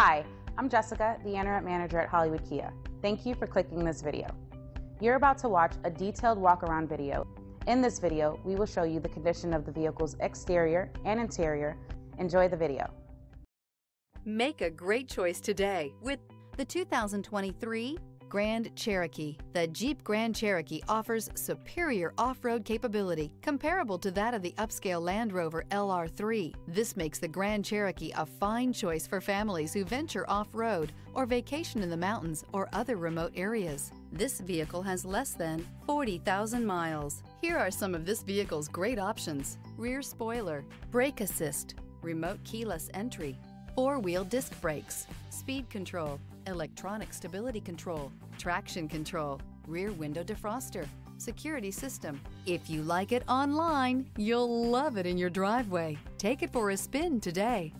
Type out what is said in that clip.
Hi, I'm Jessica, the Internet Manager at Hollywood Kia. Thank you for clicking this video. You're about to watch a detailed walk-around video. In this video, we will show you the condition of the vehicle's exterior and interior. Enjoy the video. Make a great choice today with the 2023 Grand Cherokee. The Jeep Grand Cherokee offers superior off-road capability comparable to that of the upscale Land Rover LR3. This makes the Grand Cherokee a fine choice for families who venture off-road or vacation in the mountains or other remote areas. This vehicle has less than 40,000 miles. Here are some of this vehicle's great options. Rear spoiler, brake assist, remote keyless entry, four-wheel disc brakes, speed control, electronic stability control, traction control, rear window defroster, security system. If you like it online, you'll love it in your driveway. Take it for a spin today.